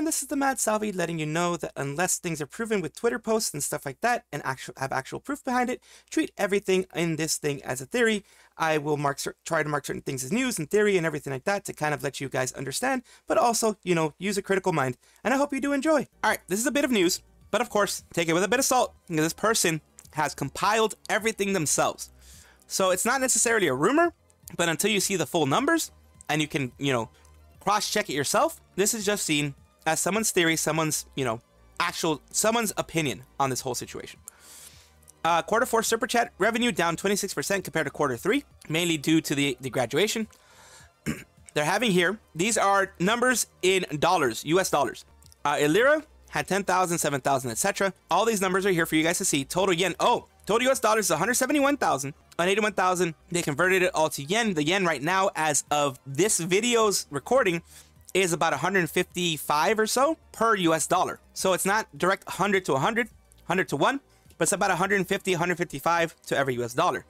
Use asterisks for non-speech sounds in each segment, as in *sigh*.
everyone, this is the Mad Salvi letting you know that unless things are proven with Twitter posts and stuff like that and actual have actual proof behind it, treat everything in this thing as a theory. I will mark try to mark certain things as news and theory and everything like that to kind of let you guys understand, but also, you know, use a critical mind. And I hope you do enjoy. All right, this is a bit of news, but of course, take it with a bit of salt because this person has compiled everything themselves. So it's not necessarily a rumor, but until you see the full numbers and you can, you know, cross-check it yourself. This is just seen as someone's theory, someone's, you know, actual, someone's opinion on this whole situation. Uh, quarter four super chat revenue down 26% compared to quarter three, mainly due to the, the graduation. *clears throat* They're having here, these are numbers in dollars, US dollars. Uh, Elira had 10,000, 7,000, etc. All these numbers are here for you guys to see. Total yen, oh, total US dollars is 171,000. On 81,000, they converted it all to yen. The yen right now, as of this video's recording, is about 155 or so per US dollar. So it's not direct 100 to 100, 100 to 1, but it's about 150, 155 to every US dollar.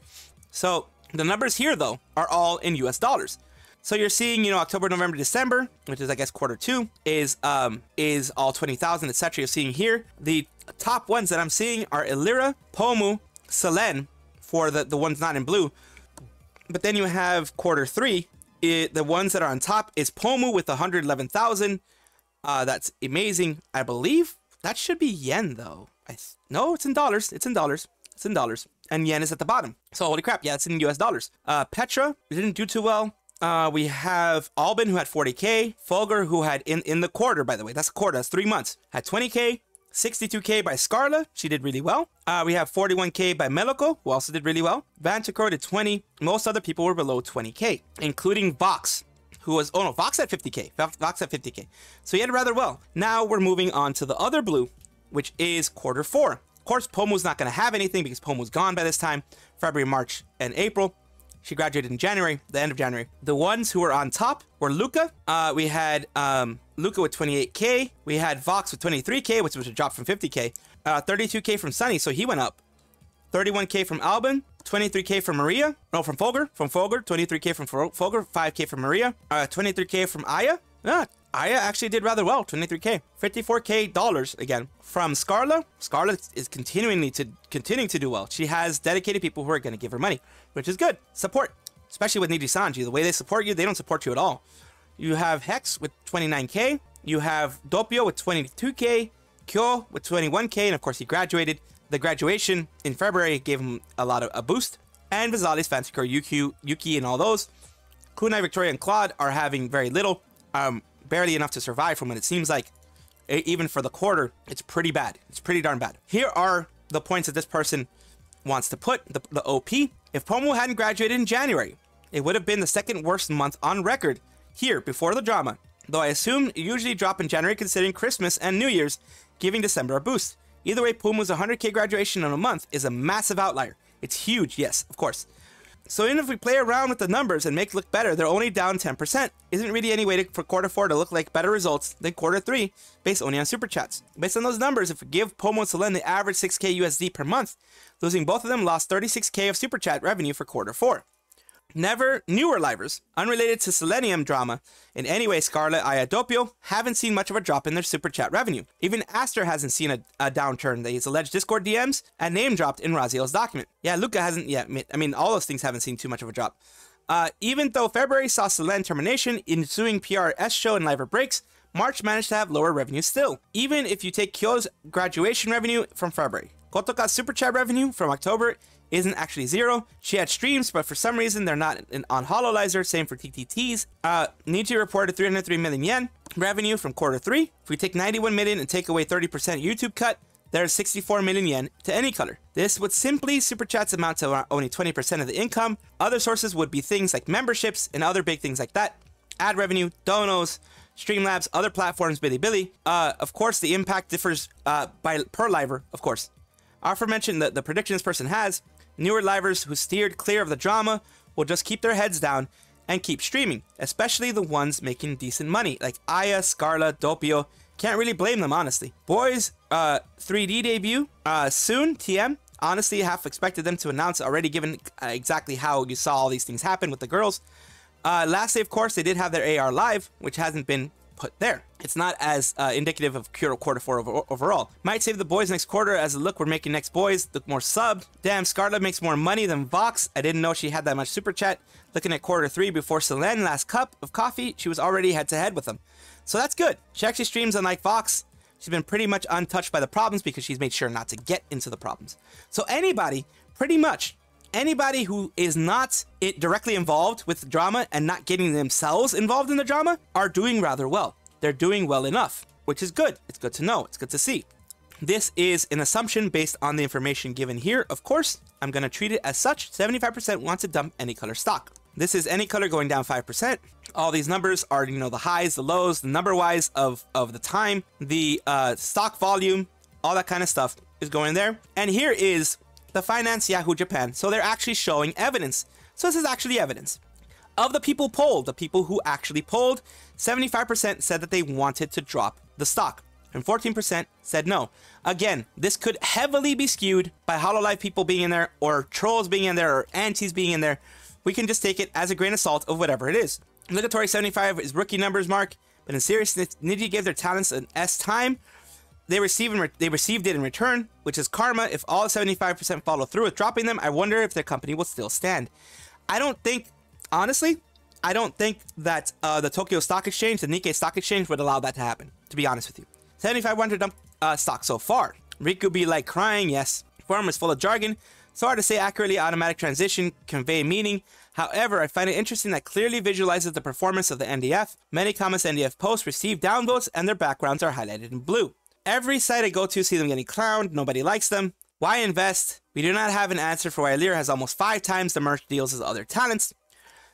So the numbers here, though, are all in US dollars. So you're seeing, you know, October, November, December, which is I guess quarter two, is um is all 20,000, etc. You're seeing here. The top ones that I'm seeing are Elira, Pomu, Selen, for the, the ones not in blue. But then you have quarter three. It, the ones that are on top is Pomu with 111,000. Uh, that's amazing. I believe that should be yen though. I no, it's in dollars. It's in dollars. It's in dollars. And yen is at the bottom. So holy crap, yeah, it's in US dollars. Uh, Petra didn't do too well. Uh, we have Alban who had 40k, Fulgur who had in in the quarter by the way, that's a quarter, that's three months, had 20k, 62k by Scarla, she did really well. Uh, we have 41k by Meloco, who also did really well. Vantacrow did 20. Most other people were below 20k, including Vox, who was, oh no, Vox at 50k. Vox at 50k. So he had rather well. Now we're moving on to the other blue, which is quarter four. Of course, Pomu's not going to have anything because Pomu's gone by this time, February, March, and April. She graduated in January, the end of January. The ones who were on top were Luca. Uh, we had um, Luca with 28k. We had Vox with 23k, which was a drop from 50k. Uh, 32k from Sonny, so he went up. 31k from Alban, 23k from Maria. No, from Fulgur. From Fulgur. 23k from Fulgur. 5k from Maria. Uh, 23k from Aia. Ah, Aia actually did rather well, 23k. 54k dollars again from Scarla. Scarla is continuing to continuing to do well. She has dedicated people who are going to give her money, which is good. Support, especially with Niji Sanji. The way they support you, they don't support you at all. You have Hex with 29k. You have Doppio with 22k. Kyo with 21k, and of course he graduated. The graduation in February gave him a lot of a boost. And Visali's Fancy Yuki, Yuki, and all those. Kunai, Victoria, and Claude are having very little. Um, barely enough to survive from what it seems like, even for the quarter, it's pretty bad. It's pretty darn bad. Here are the points that this person wants to put, the, the OP. If Pomu hadn't graduated in January, it would have been the second worst month on record here before the drama, though I assume usually drop in January considering Christmas and New Year's, giving December a boost. Either way, Pomu's 100k graduation in a month is a massive outlier. It's huge, yes, of course. So even if we play around with the numbers and make look better, they're only down 10%. Isn't really any way to, for quarter four to look like better results than quarter three, based only on super chats. Based on those numbers, if we give Pomu and Selen the average 6k USD per month, losing both of them lost 36k of super chat revenue for quarter four. Never newer livers, unrelated to Selenium drama in any way, Scarlet Iadopio haven't seen much of a drop in their super chat revenue. Even Aster hasn't seen a, a downturn. He's alleged Discord DMs and name dropped in Raziel's document. Yeah, Luca hasn't yet. I mean, all those things haven't seen too much of a drop. Uh, even though February saw Selen termination, ensuing PRS show and liver breaks, March managed to have lower revenue still. Even if you take Kyo's graduation revenue from February, Kotoka's super chat revenue from October isn't actually zero. She had streams, but for some reason they're not in, on Hololyzer. Same for TTTs. Uh, Niji reported 303 million yen revenue from quarter three. If we take 91 million and take away 30% YouTube cut, there's 64 million yen to ANYCOLOR. This would simply super chats amount to only 20% of the income. Other sources would be things like memberships and other big things like that. Ad revenue, donos, Streamlabs, other platforms, Bilibili. Uh, of course, the impact differs uh, by per liver, of course. Aforementioned, the, the prediction this person has Newer livers who steered clear of the drama will just keep their heads down and keep streaming, especially the ones making decent money, like Aia, Scarla, Doppio. Can't really blame them, honestly. Boys, uh, 3D debut, uh, soon, TM. Honestly, half expected them to announce already given uh, exactly how you saw all these things happen with the girls. Uh, lastly, of course, they did have their AR live, which hasn't been put there. It's not as uh, indicative of quarter four over, overall. Might save the boys next quarter as a look we're making next boys look more sub. Damn, Scarlett makes more money than Vox. I didn't know she had that much super chat. Looking at quarter three before Selen last cup of coffee, she was already head to head with them. So that's good. She actually streams unlike Vox. She's been pretty much untouched by the problems because she's made sure not to get into the problems. So anybody, pretty much anybody who is not directly involved with drama and not getting themselves involved in the drama are doing rather well. They're doing well enough, which is good. It's good to know. It's good to see. This is an assumption based on the information given here. Of course, I'm going to treat it as such. 75% want to dump ANYCOLOR stock. This is ANYCOLOR going down 5%. All these numbers are, you know, the highs, the lows, the number wise of, of the time, the uh, stock volume, all that kind of stuff is going there. And here is the Finance Yahoo Japan. So they're actually showing evidence. So this is actually evidence. Of the people polled, the people who actually polled, 75% said that they wanted to drop the stock, and 14% said no. Again, this could heavily be skewed by Hololive people being in there, or trolls being in there, or antis being in there. We can just take it as a grain of salt of whatever it is. Obligatory 75 is rookie numbers mark, but in seriousness, Niji gave their talents an S time they received they received it in return, which is karma. If all 75% follow through with dropping them, I wonder if their company will still stand. I don't think, honestly, I don't think that uh, the Tokyo Stock Exchange, the Nikkei Stock Exchange, would allow that to happen. To be honest with you, 7500 dump uh, stock so far. Riku be like crying. Yes, forum is full of jargon. So hard to say accurately. Automatic transition convey meaning. However, I find it interesting that clearly visualizes the performance of the NDF. Many comments NDF posts receive downvotes and their backgrounds are highlighted in blue. Every site I go to see them getting clowned. Nobody likes them. Why invest? We do not have an answer for why Lyra has almost five times the merch deals as other talents.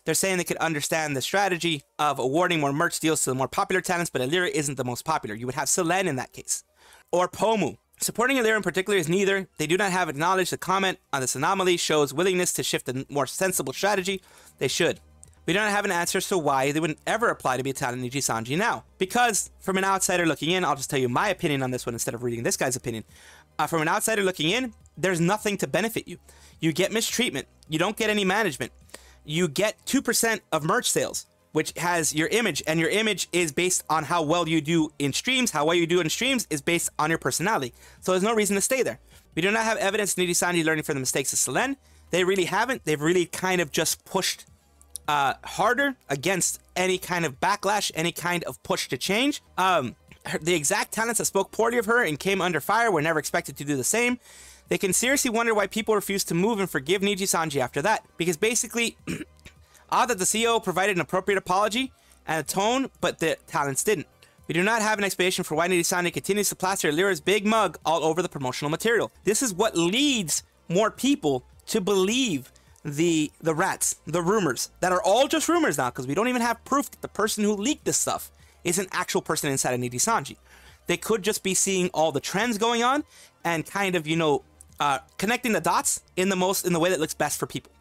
They're saying they could understand the strategy of awarding more merch deals to the more popular talents, but Elira isn't the most popular. You would have Selen in that case. Or Pomu. Supporting Elira in particular is neither. They do not have acknowledged the comment on this anomaly shows willingness to shift a more sensible strategy. They should. We don't have an answer as to why they wouldn't ever apply to be Italian Niji Sanji now. Because, from an outsider looking in, I'll just tell you my opinion on this one instead of reading this guy's opinion. Uh, from an outsider looking in, there's nothing to benefit you. You get mistreatment. You don't get any management. You get 2% of merch sales, which has your image, and your image is based on how well you do in streams. How well you do in streams is based on your personality. So there's no reason to stay there. We do not have evidence Niji Sanji learning from the mistakes of Selen. They really haven't. They've really kind of just pushed uh, harder against any kind of backlash, any kind of push to change. Um, the exact talents that spoke poorly of her and came under fire were never expected to do the same. They can seriously wonder why people refuse to move and forgive Niji Sanji after that. Because basically, *clears throat* odd that the CEO provided an appropriate apology and a tone, but the talents didn't. We do not have an explanation for why Niji Sanji continues to plaster Lyra's big mug all over the promotional material. This is what leads more people to believe the the rats, the rumors that are all just rumors now because we don't even have proof that the person who leaked this stuff is an actual person inside of Niji Sanji. They could just be seeing all the trends going on and kind of you know uh, connecting the dots in the most in the way that looks best for people.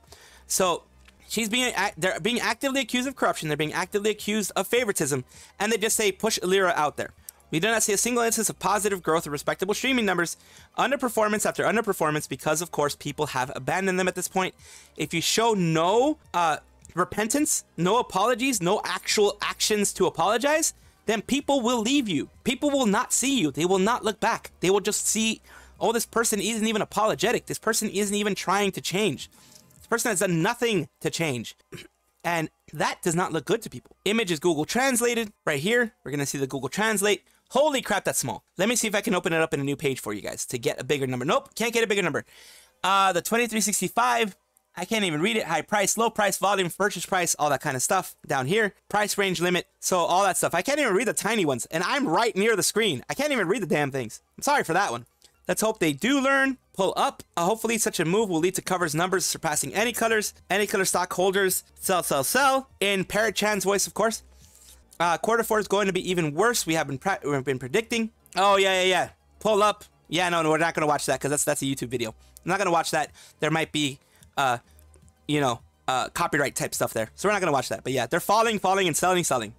So she's being they're being actively accused of corruption. They're being actively accused of favoritism, and they just say push Lyra out there. We do not see a single instance of positive growth or respectable streaming numbers. Underperformance after underperformance because, of course, people have abandoned them at this point. If you show no uh, repentance, no apologies, no actual actions to apologize, then people will leave you. People will not see you. They will not look back. They will just see, oh, this person isn't even apologetic. This person isn't even trying to change. This person has done nothing to change. And that does not look good to people. Image is Google translated right here. We're going to see the Google Translate. Holy crap, that's small. Let me see if I can open it up in a new page for you guys to get a bigger number. Nope, can't get a bigger number. Uh, the 2365, I can't even read it. High price, low price, volume, purchase price, all that kind of stuff down here. Price range limit, so all that stuff. I can't even read the tiny ones, and I'm right near the screen. I can't even read the damn things. I'm sorry for that one. Let's hope they do learn. Pull up. Uh, hopefully, such a move will lead to covers numbers surpassing any colors. ANYCOLOR stockholders sell, sell, sell. In Parrot Chan's voice, of course. Uh, quarter four is going to be even worse. We have been we've been predicting. Oh yeah, yeah, yeah. Pull up. Yeah, no, no, we're not gonna watch that because that's that's a YouTube video. I'm not gonna watch that. There might be, uh, you know, uh, copyright type stuff there, so we're not gonna watch that. But yeah, they're falling, falling, and selling, selling,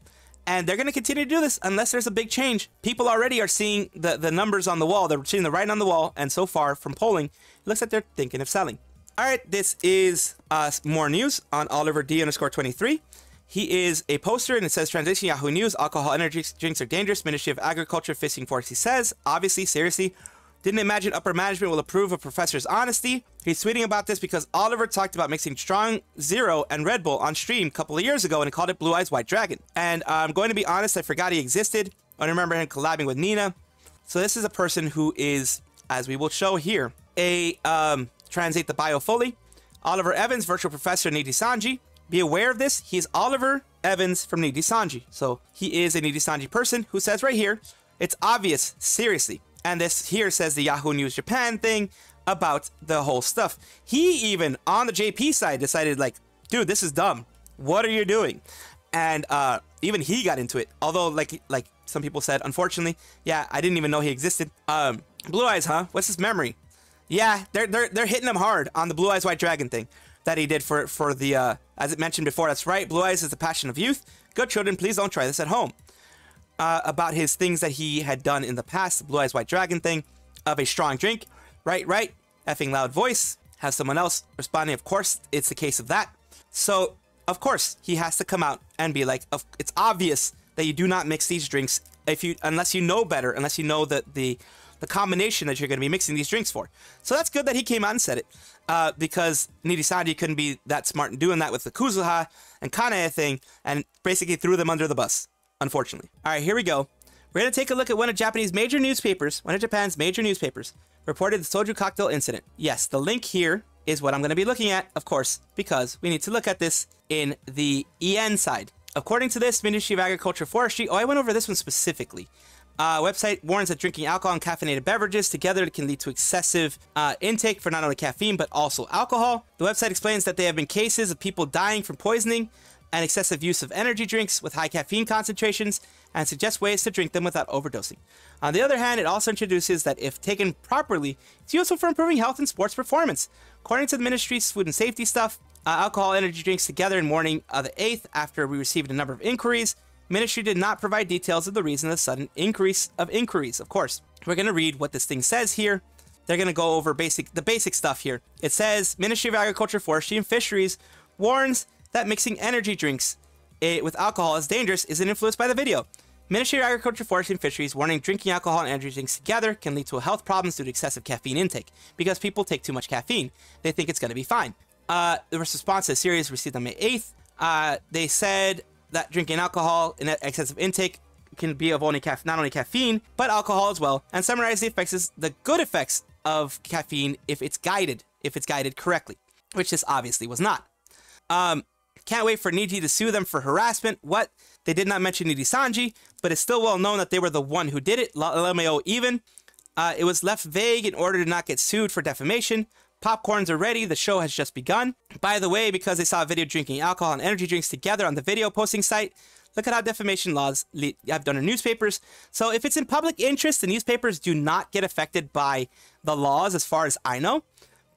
and they're gonna continue to do this unless there's a big change. People already are seeing the the numbers on the wall. They're seeing the writing on the wall, and so far from polling, it looks like they're thinking of selling. All right, this is uh, more news on Oliver D underscore 23. He is a poster and it says Translation Yahoo News, alcohol energy drinks are dangerous. Ministry of Agriculture Fishing Force. He says, obviously, seriously, didn't imagine upper management will approve of professor's honesty. He's tweeting about this because Oliver talked about mixing Strong Zero and Red Bull on stream a couple of years ago and called it Blue Eyes White Dragon. And I'm going to be honest, I forgot he existed. I remember him collabing with Nina. So this is a person who is, as we will show here, a um, translate the bio fully. Oliver Evans, virtual professor Nijisanji. Be aware of this. He's Oliver Evans from Nijisanji. So he is a Nijisanji person who says right here, it's obvious, seriously. And this here says the Yahoo News Japan thing about the whole stuff. He even on the JP side decided like, dude, this is dumb. What are you doing? And uh, even he got into it. Although like like some people said, unfortunately, yeah, I didn't even know he existed. Um, Blue Eyes, huh? What's his memory? Yeah, they're they're they're hitting him hard on the Blue Eyes White Dragon thing that he did for it for the uh, as it mentioned before. That's right. Blue Eyes is the passion of youth. Good children, please don't try this at home. Uh, about his things that he had done in the past, the Blue Eyes White Dragon thing, of a strong drink. Right, right. Effing loud voice. Has someone else responding. Of course, it's the case of that. So, of course, he has to come out and be like, it's obvious that you do not mix these drinks if you unless you know better, unless you know that the the combination that you're going to be mixing these drinks for. So that's good that he came out and said it, uh, because Nijisanji couldn't be that smart in doing that with the Kuzuha and Kanae thing, and basically threw them under the bus, unfortunately. All right, here we go. We're going to take a look at one of Japanese major newspapers, one of Japan's major newspapers, reported the soju cocktail incident. Yes, the link here is what I'm going to be looking at, of course, because we need to look at this in the EN side. According to this, Ministry of Agriculture Forestry, oh, I went over this one specifically. Uh, website warns that drinking alcohol and caffeinated beverages together can lead to excessive uh, intake for not only caffeine but also alcohol. The website explains that there have been cases of people dying from poisoning and excessive use of energy drinks with high caffeine concentrations and suggests ways to drink them without overdosing. On the other hand, it also introduces that if taken properly, it's useful for improving health and sports performance. According to the ministry's food and safety stuff, uh, alcohol energy drinks together in morning of the 8th after we received a number of inquiries Ministry did not provide details of the reason of the sudden increase of inquiries. Of course, we're going to read what this thing says here. They're going to go over basic the basic stuff here. It says Ministry of Agriculture, Forestry, and Fisheries warns that mixing energy drinks eh, with alcohol is dangerous isn't influenced by the video. Ministry of Agriculture, Forestry, and Fisheries warning drinking alcohol and energy drinks together can lead to health problems due to excessive caffeine intake because people take too much caffeine. They think it's going to be fine. Uh, the response to the series received on May 8th. Uh, they said that drinking alcohol in excessive intake can be of only caf- not only caffeine but alcohol as well, and summarize the effects is the good effects of caffeine if it's guided, if it's guided correctly, which this obviously was not. Um, can't wait for Niji to sue them for harassment. What? They did not mention Nijisanji, but it's still well known that they were the one who did it. LMAO even. Uh, it was left vague in order to not get sued for defamation. Popcorns are ready. The show has just begun. By the way, because they saw a video drinking alcohol and energy drinks together on the video posting site, look at how defamation laws have done in newspapers. So if it's in public interest, the newspapers do not get affected by the laws, as far as I know.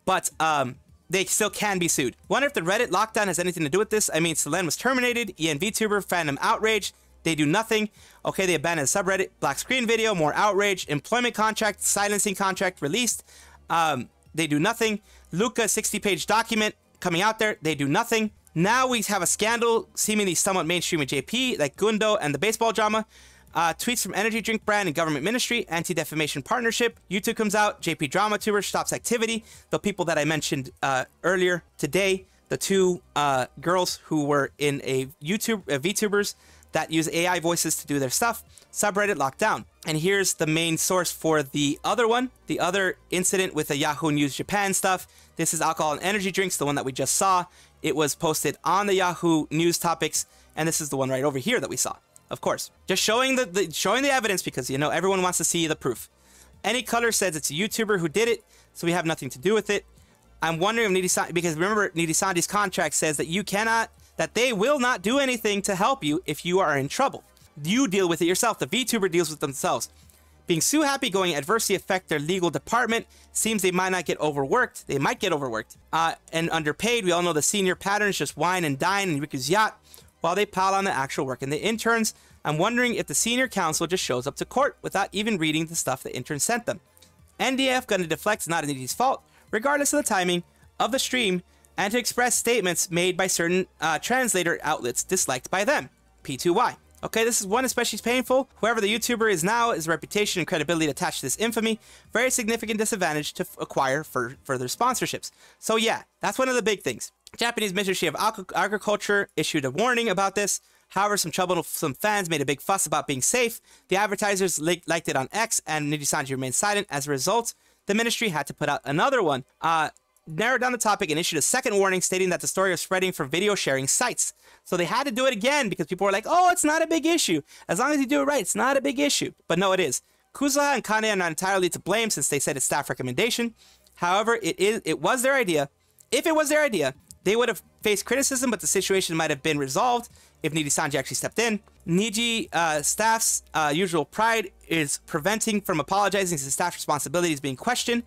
But um, they still can be sued. Wonder if the Reddit lockdown has anything to do with this. I mean, Selen was terminated. EN VTuber fandom outrage. They do nothing. Okay, they abandoned the subreddit. Black screen video, more outrage. Employment contract, silencing contract released. Um, they do nothing. Luca 60 page document coming out there, they do nothing. Now we have a scandal, seemingly somewhat mainstream with JP, like Gundo and the baseball drama. Uh, tweets from energy drink brand and government ministry, anti defamation partnership. YouTube comes out, JP drama tuber stops activity. The people that I mentioned uh, earlier today, the two uh, girls who were in a YouTube uh, VTubers that use AI voices to do their stuff. Subreddit locked down. And here's the main source for the other one, the other incident with the Yahoo News Japan stuff. This is alcohol and energy drinks, the one that we just saw. It was posted on the Yahoo News topics, and this is the one right over here that we saw. Of course, just showing the, the showing the evidence because you know everyone wants to see the proof. ANYCOLOR says it's a YouTuber who did it, so we have nothing to do with it. I'm wondering if Nidisan, because remember Nijisanji's contract says that you cannot that they will not do anything to help you if you are in trouble. You deal with it yourself. The VTuber deals with themselves. Being Sue happy going adversely affect their legal department. Seems they might not get overworked. They might get overworked. Uh, and underpaid. We all know the senior patterns just wine and dine in Riku's yacht while they pile on the actual work. And the interns, I'm wondering if the senior counsel just shows up to court without even reading the stuff the interns sent them. NDF gonna deflect not Nidi's fault, regardless of the timing of the stream and to express statements made by certain uh, translator outlets disliked by them. P2Y. Okay, this is one especially painful. Whoever the YouTuber is now, his reputation and credibility attached to this infamy, very significant disadvantage to acquire for further sponsorships. So yeah, that's one of the big things. Japanese Ministry of Agriculture issued a warning about this. However, some trouble, some fans made a big fuss about being safe. The advertisers li liked it on X, and Niji Sanji remained silent. As a result, the ministry had to put out another one. Uh, narrowed down the topic and issued a second warning stating that the story was spreading from video sharing sites. So they had to do it again because people were like, oh, it's not a big issue. As long as you do it right, it's not a big issue. But no, it is. Kuza and Kane are not entirely to blame since they said it's staff recommendation. However, it is it was their idea. If it was their idea, they would have faced criticism, but the situation might have been resolved if Niji Sanji actually stepped in. Niji uh, staff's uh, usual pride is preventing from apologizing since staff responsibility is being questioned.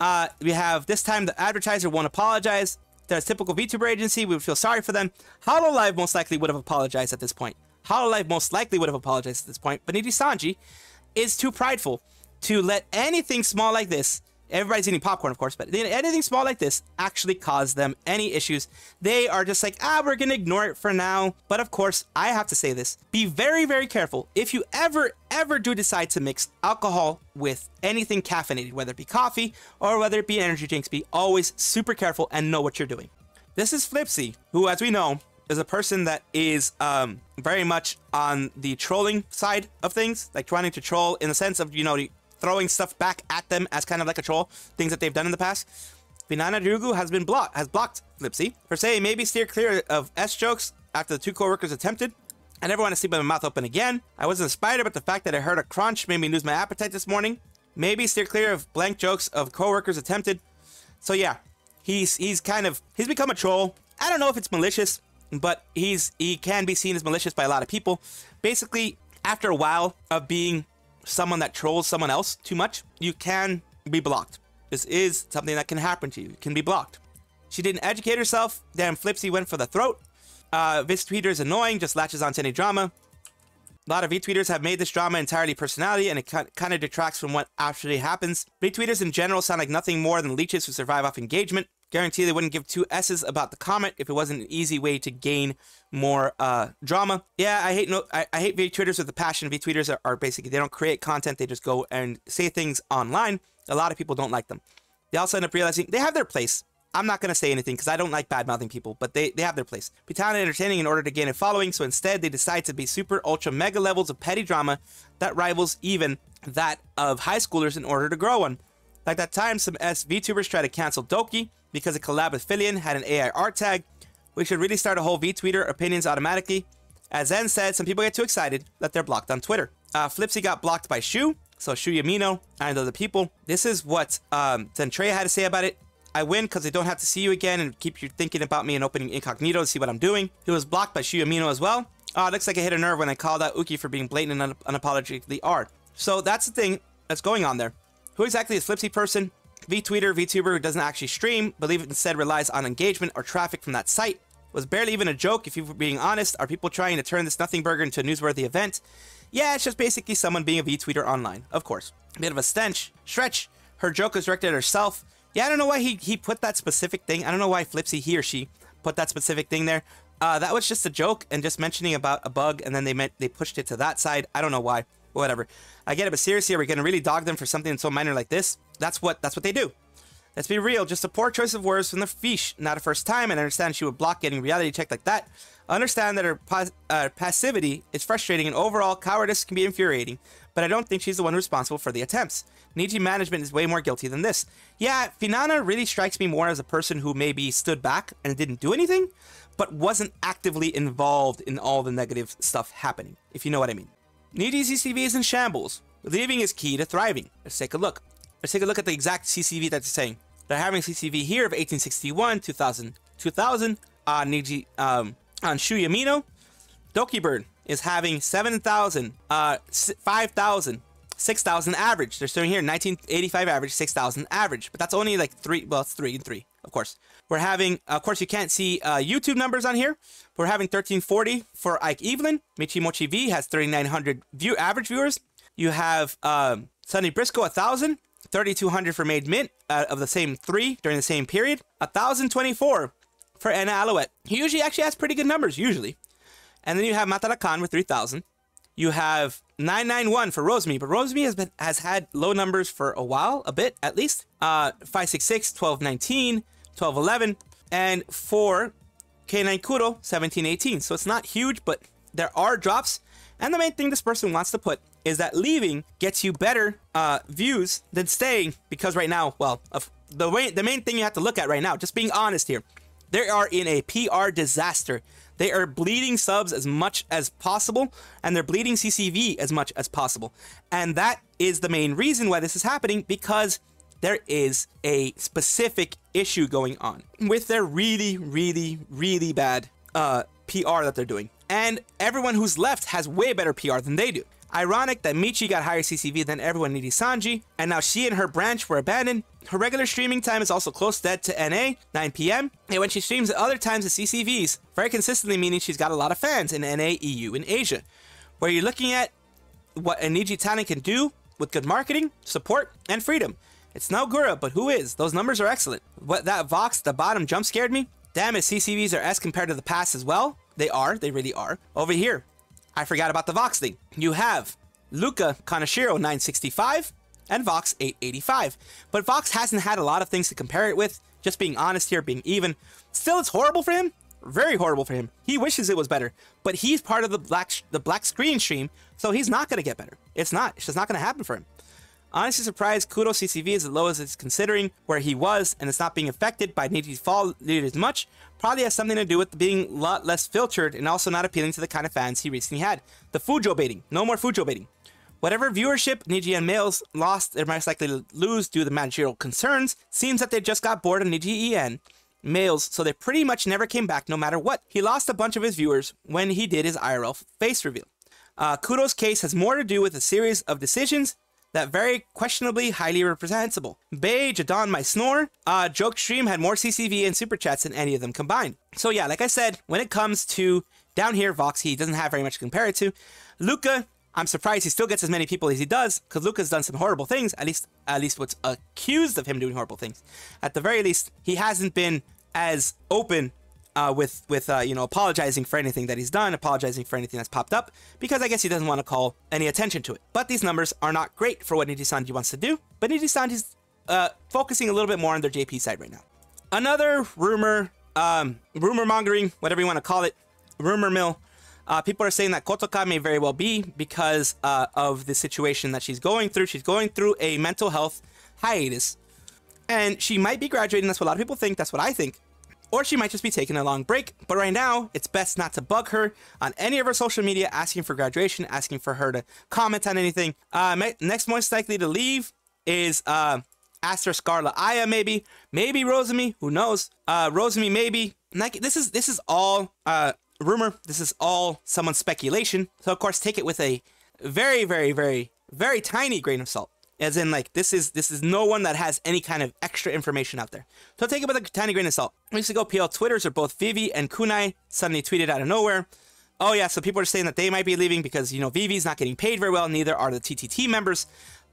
Uh, we have this time the advertiser won't apologize. There's typical VTuber agency. We would feel sorry for them. Hololive most likely would have apologized at this point. Hololive most likely would have apologized at this point. But Niji Sanji is too prideful to let anything small like this everybody's eating popcorn, of course, but anything small like this actually cause them any issues. They are just like, ah, we're gonna ignore it for now. But of course, I have to say this be very, very careful. If you ever, ever do decide to mix alcohol with anything caffeinated, whether it be coffee or whether it be energy drinks, be always super careful and know what you're doing. This is Flipsie, who, as we know, is a person that is um, very much on the trolling side of things, like trying to troll in the sense of, you know, throwing stuff back at them as kind of like a troll, things that they've done in the past. Finana Ryugu has been blocked, has blocked Flipsie for saying maybe steer clear of S jokes after the two co-workers attempted. I never want to sleep with my mouth open again. I wasn't a spider, but the fact that I heard a crunch made me lose my appetite this morning. Maybe steer clear of blank jokes of co-workers attempted. So yeah, he's he's kind of he's become a troll. I don't know if it's malicious, but he's he can be seen as malicious by a lot of people. Basically, after a while of being someone that trolls someone else too much, you can be blocked. This is something that can happen to you. You can be blocked. She didn't educate herself. Damn Flipsie went for the throat. Uh, this tweeter is annoying, just latches onto any drama. A lot of retweeters have made this drama entirely personality, and it kind of detracts from what actually happens. Retweeters in general sound like nothing more than leeches who survive off engagement. Guarantee they wouldn't give two S's about the comment if it wasn't an easy way to gain more uh, drama. Yeah, I hate no, I, I hate VTweeters with a passion. VTweeters are, are basically they don't create content; they just go and say things online. A lot of people don't like them. They also end up realizing they have their place. I'm not going to say anything because I don't like bad mouthing people, but they, they have their place. And entertaining in order to gain a following, so instead they decide to be super ultra mega levels of petty drama that rivals even that of high schoolers in order to grow one. Like that time some S VTubers tried to cancel Doki because a collab with Filian had an AI art tag. We should really start a whole VTweeter opinions automatically. As Zen said, some people get too excited that they're blocked on Twitter. Uh, Flipsie got blocked by Shu, so Shu Yamino and other people. This is what um, had to say about it. I win because they don't have to see you again and keep you thinking about me and opening incognito to see what I'm doing. He was blocked by Shu Yamino as well. It looks like I hit a nerve when I called out Uki for being blatant and un unapologetically art. So that's the thing that's going on there. Who exactly is Flipsie person? VTweeter, VTuber who doesn't actually stream, believe it instead relies on engagement or traffic from that site. Was barely even a joke if you were being honest. Are people trying to turn this nothing burger into a newsworthy event? Yeah, it's just basically someone being a VTweeter online, of course. A bit of a stench. Stretch, her joke was directed at herself. Yeah, I don't know why he, he put that specific thing. I don't know why Flipsie, he or she, put that specific thing there. Uh, that was just a joke and just mentioning about a bug, and then they meant they pushed it to that side. I don't know why whatever. I get it, but seriously, are we gonna really dog them for something so minor like this? That's what that's what they do. Let's be real, just a poor choice of words from the fish. Not a first time, and I understand she would block getting reality checked like that. understand that her uh, passivity is frustrating, and overall, cowardice can be infuriating, but I don't think she's the one responsible for the attempts. Niji management is way more guilty than this. Yeah, Finana really strikes me more as a person who maybe stood back and didn't do anything, but wasn't actively involved in all the negative stuff happening, if you know what I mean. Niji's CCV is in shambles. Leaving is key to thriving. Let's take a look. Let's take a look at the exact CCV that they're saying. They're having CCV here of 1861, 2000, 2000 on Niji, um, on Shu Yamino. Doki Bird is having 7,000, uh, 5,000, 6,000 average. They're showing here 1985 average, 6,000 average. But that's only like three, well, it's three and three, of course. We're having, of course, you can't see uh, YouTube numbers on here. We're having 1340 for Ike Eveland. Michimochi V has 3,900 view average viewers. You have um, Sonny Brisko, 1,000. 3,200 for Made Mint uh, of the same three during the same period. 1,024 for Enna Alouette. He usually actually has pretty good numbers, usually. And then you have Matara Khan with 3,000. You have 991 for Rosemi, but Rosemi has been has had low numbers for a while, a bit at least. Uh, 566, 1219, 1211, and for K9 Kuro, 17, 18. So it's not huge, but there are drops. And the main thing this person wants to put is that leaving gets you better uh, views than staying because right now, well, the way the main thing you have to look at right now, just being honest here, they are in a PR disaster. They are bleeding subs as much as possible, and they're bleeding CCV as much as possible. And that is the main reason why this is happening because there is a specific issue going on with their really, really, really bad uh, PR that they're doing. And everyone who's left has way better PR than they do. Ironic that Michi got higher CCV than everyone in Sanji, and now she and her branch were abandoned. Her regular streaming time is also close dead to NA, 9 p.m. And when she streams at other times, the CCVs, very consistently meaning she's got a lot of fans in NA, EU, and Asia. Where you're looking at what a Niji talent can do with good marketing, support, and freedom. It's no Gura, but who is? Those numbers are excellent. What that Vox, the bottom jump scared me. Damn it, CCVs are S compared to the past as well. They are, they really are. Over here, I forgot about the Vox thing. You have Luca Kaneshiro 965 and Vox 885. But Vox hasn't had a lot of things to compare it with. Just being honest here, being even. Still, it's horrible for him. Very horrible for him. He wishes it was better, but he's part of the black the black screen stream, so he's not gonna get better. It's not. It's just not gonna happen for him. Honestly surprised Kuro CCV is as low as it's considering where he was and it's not being affected by Niji's fall nearly as much. Probably has something to do with being a lot less filtered and also not appealing to the kind of fans he recently had. The Fujo baiting. No more Fujo baiting. Whatever viewership Niji and males lost, they're most likely to lose due to managerial concerns. Seems that they just got bored of Niji EN males, so they pretty much never came back no matter what. He lost a bunch of his viewers when he did his IRL face reveal. Uh, Kuro's case has more to do with a series of decisions that very questionably highly reprehensible. Bay, Jadon, My Snore, uh, Joke Stream had more CCV and Super Chats than any of them combined. So yeah, like I said, when it comes to down here, Vox, he doesn't have very much to compare it to. Luca, I'm surprised he still gets as many people as he does, because Luca's done some horrible things, at least at least what's accused of him doing horrible things. At the very least, he hasn't been as open uh, with with uh, you know apologizing for anything that he's done, apologizing for anything that's popped up, because I guess he doesn't want to call any attention to it. But these numbers are not great for what Nijisanji wants to do. But Nijisanji is uh, focusing a little bit more on their JP side right now. Another rumor, um, rumor mongering, whatever you want to call it, rumor mill. Uh, people are saying that Kotoka may very well be because uh, of the situation that she's going through. She's going through a mental health hiatus, and she might be graduating. That's what a lot of people think. That's what I think or she might just be taking a long break. But right now, it's best not to bug her on any of her social media asking for graduation, asking for her to comment on anything. Uh, next most likely to leave is uh, Aster Scarla Aia, maybe, maybe Rosemi. Who knows? Uh, Rosemi, maybe. Like this is this is all uh, rumor. This is all someone's speculation. So of course, take it with a very, very, very, very tiny grain of salt as in like this is this is no one that has any kind of extra information out there. So take it with a tiny grain of salt. Weeks ago, PL Twitters are both Vivi and Kunai suddenly tweeted out of nowhere. Oh yeah, so people are saying that they might be leaving because you know Vivi's not getting paid very well. Neither are the TTT members.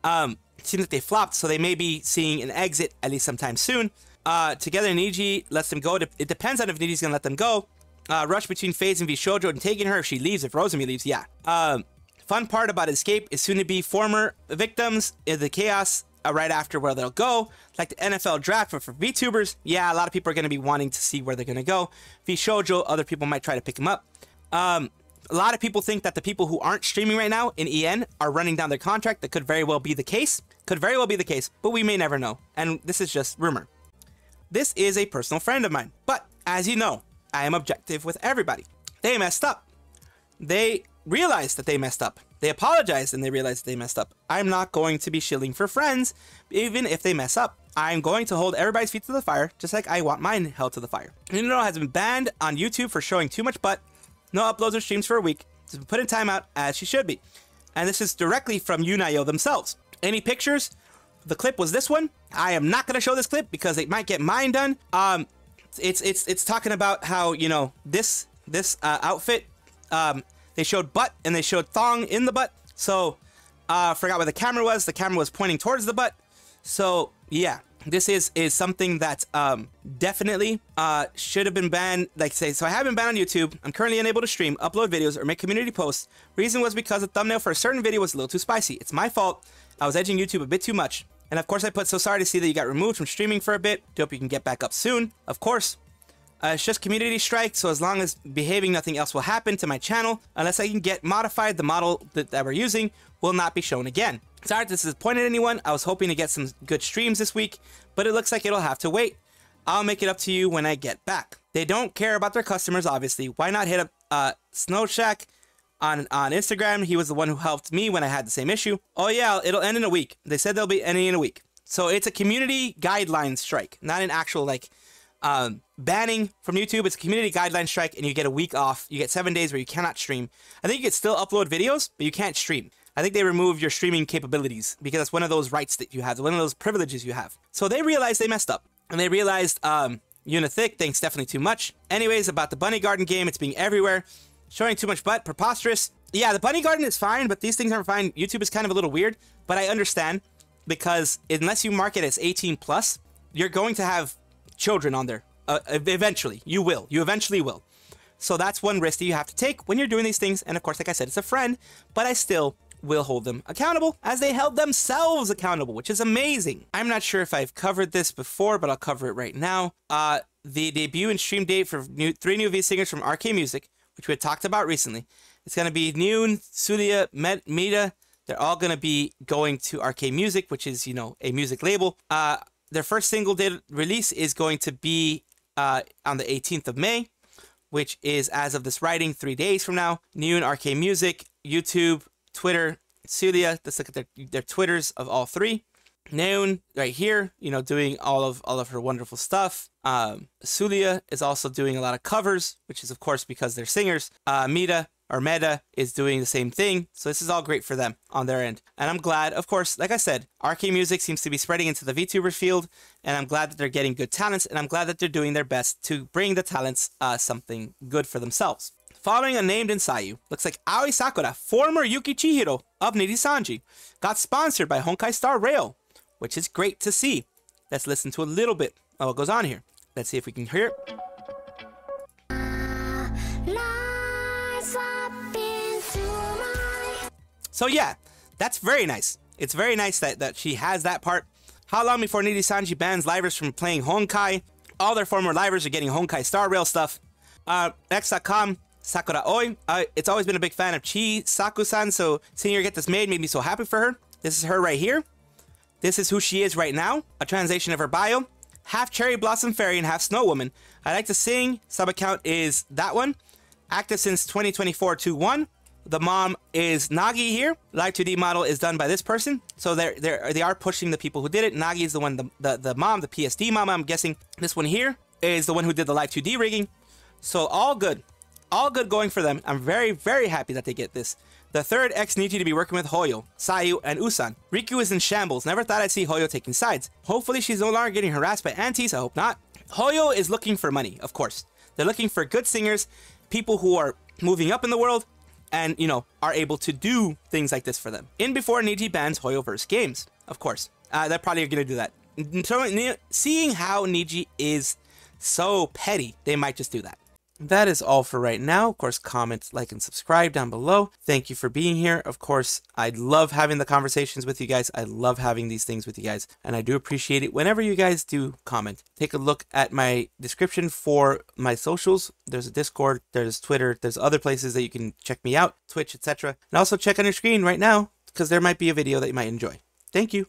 Um, it seems that they flopped, so they may be seeing an exit at least sometime soon. Uh, together, Niji lets them go. It depends on if Niji's gonna let them go. Uh, rush between FaZe and VShojo and taking her if she leaves. If Rosemi leaves, yeah. Um, Fun part about Escape is soon to be former victims of the chaos uh, right after where they'll go. Like the NFL draft, but for VTubers, yeah, a lot of people are going to be wanting to see where they're going to go. VShojo, other people might try to pick them up. Um, a lot of people think that the people who aren't streaming right now in EN are running down their contract. That could very well be the case. Could very well be the case, but we may never know. And this is just rumor. This is a personal friend of mine, but as you know, I am objective with everybody. They messed up. They realized that they messed up. They apologized and they realized they messed up. I'm not going to be shilling for friends, even if they mess up. I'm going to hold everybody's feet to the fire, just like I want mine held to the fire. Nino has been banned on YouTube for showing too much butt, no uploads or streams for a week, She's been put in timeout as she should be. And this is directly from Yunayo themselves. Any pictures? The clip was this one. I am not going to show this clip because it might get mine done. Um, it's it's it's talking about how you know this this uh, outfit um, they showed butt and they showed thong in the butt. So, uh, forgot where the camera was. The camera was pointing towards the butt. So, yeah. this is is something that um, definitely uh, should have been banned. Like say, so I have been banned on YouTube. I'm currently unable to stream, upload videos, or make community posts. Reason was because the thumbnail for a certain video was a little too spicy. It's my fault. I was edging YouTube a bit too much. And of course, I put so sorry to see that you got removed from streaming for a bit. Hope you can get back up soon. Of course, uh, it's just community strike, so as long as behaving, nothing else will happen to my channel. Unless I can get modified, the model that, that we're using will not be shown again. Sorry to disappoint anyone. I was hoping to get some good streams this week, but it looks like it'll have to wait. I'll make it up to you when I get back. They don't care about their customers, obviously. Why not hit up uh, Snow Shack on, on Instagram? He was the one who helped me when I had the same issue. Oh yeah, it'll end in a week. They said they'll be ending in a week. So it's a community guideline strike, not an actual like um, banning from YouTube. It's a community guideline strike, and you get a week off. You get seven days where you cannot stream. I think you can still upload videos, but you can't stream. I think they remove your streaming capabilities because that's one of those rights that you have, one of those privileges you have. So they realized they messed up, and they realized um, Unithick thinks definitely too much. Anyways, about the Bunny Garden game, it's being everywhere, showing too much butt, preposterous. Yeah, the Bunny Garden is fine, but these things aren't fine. YouTube is kind of a little weird, but I understand because unless you mark it as 18 plus, you're going to have children on there. Uh, eventually, you will. You eventually will. So that's one risk that you have to take when you're doing these things. And of course, like I said, it's a friend, but I still will hold them accountable as they held themselves accountable, which is amazing. I'm not sure if I've covered this before, but I'll cover it right now. Uh, the debut and stream date for new, three new V singers from RK Music, which we had talked about recently. It's going to be Noon, Sulia, Met. They're all going to be going to RK Music, which is, you know, a music label. Uh, their first single date release is going to be uh, on the 18th of May, which is as of this writing, three days from now. Noon, RK Music, YouTube, Twitter, Celia. Let's look at their, their Twitters of all three. Noon, right here, you know, doing all of all of her wonderful stuff. Um, Sulia is also doing a lot of covers, which is of course because they're singers. Uh, Mita or Meta is doing the same thing. So this is all great for them on their end. And I'm glad, of course, like I said, RK Music seems to be spreading into the VTuber field. And I'm glad that they're getting good talents. And I'm glad that they're doing their best to bring the talents uh, something good for themselves. Following a named Insayu, looks like Aoi Sakura, former Yuki Chihiro of Nijisanji, got sponsored by Honkai Star Rail, which is great to see. Let's listen to a little bit of what goes on here. Let's see if we can hear it. So yeah, that's very nice. It's very nice that, that she has that part. How long before Nijisanji bans livers from playing Honkai? All their former livers are getting Honkai Star Rail stuff. Uh, X.com, Sakura Oi. Uh, it's always been a big fan of Chi Saku-san, so seeing her get this made made me so happy for her. This is her right here. This is who she is right now. A translation of her bio. Half Cherry Blossom Fairy and half Snow Woman. I like to sing. Sub account is that one. Active since 2024 2-1. The mom is Nagi here. Live 2D model is done by this person. So they're, they're, they are pushing the people who did it. Nagi is the one, the, the, the mom, the PSD mom, I'm guessing. This one here is the one who did the live 2D rigging. So all good. All good going for them. I'm very, very happy that they get this. The third ex you to be working with Hoyo, Sayu, and Usan. Riku is in shambles. Never thought I'd see Hoyo taking sides. Hopefully she's no longer getting harassed by aunties. I hope not. Hoyo is looking for money, of course. They're looking for good singers, people who are moving up in the world, and, you know, are able to do things like this for them. In before Niji bans Hoyoverse games, of course. Uh, they're probably going to do that. So, seeing how Niji is so petty, they might just do that. That is all for right now. Of course, comment, like, and subscribe down below. Thank you for being here. Of course, I love having the conversations with you guys. I love having these things with you guys, and I do appreciate it whenever you guys do comment. Take a look at my description for my socials. There's a Discord, there's Twitter, there's other places that you can check me out, Twitch, etc. And also check on your screen right now because there might be a video that you might enjoy. Thank you.